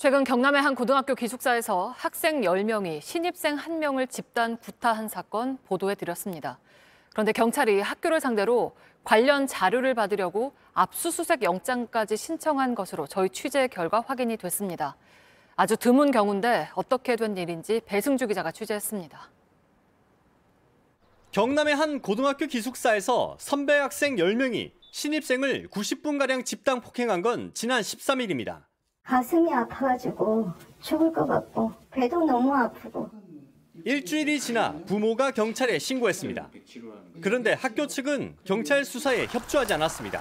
최근 경남의 한 고등학교 기숙사에서 학생 10명이 신입생 1명을 집단 구타한 사건 보도해 드렸습니다. 그런데 경찰이 학교를 상대로 관련 자료를 받으려고 압수수색 영장까지 신청한 것으로 저희 취재 결과 확인이 됐습니다. 아주 드문 경우인데 어떻게 된 일인지 배승주 기자가 취재했습니다. 경남의 한 고등학교 기숙사에서 선배 학생 10명이 신입생을 90분가량 집단 폭행한 건 지난 13일입니다. 가슴이 아파가지고 죽을 것 같고 배도 너무 아프고 일주일이 지나 부모가 경찰에 신고했습니다. 그런데 학교 측은 경찰 수사에 협조하지 않았습니다.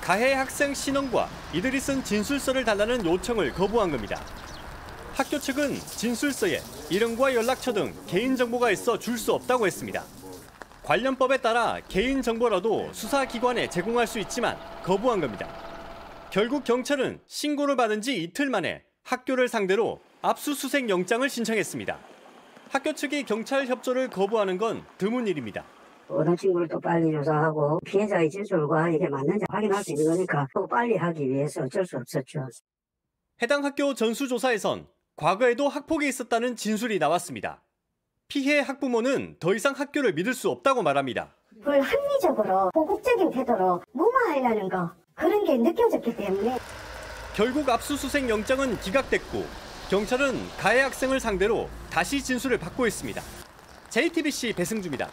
가해 학생 신원과 이들이 쓴 진술서를 달라는 요청을 거부한 겁니다. 학교 측은 진술서에 이름과 연락처 등 개인정보가 있어 줄 수 없다고 했습니다. 관련법에 따라 개인정보라도 수사기관에 제공할 수 있지만 거부한 겁니다. 결국 경찰은 신고를 받은 지 이틀 만에 학교를 상대로 압수수색 영장을 신청했습니다. 학교 측이 경찰 협조를 거부하는 건 드문 일입니다. 어떤 친구를 또 빨리 조사하고 피해자의 진술과 이게 맞는지 확인할 수 있는 거니까 또 빨리 하기 위해서 어쩔 수 없었죠. 해당 학교 전수조사에선 과거에도 학폭이 있었다는 진술이 나왔습니다. 피해 학부모는 더 이상 학교를 믿을 수 없다고 말합니다. 불합리적으로 보국적인 태도로 무마하려는 거 그런 게 느껴졌기 때문에 결국 압수수색 영장은 기각됐고 경찰은 가해 학생을 상대로 다시 진술을 받고 있습니다. JTBC 배승주입니다.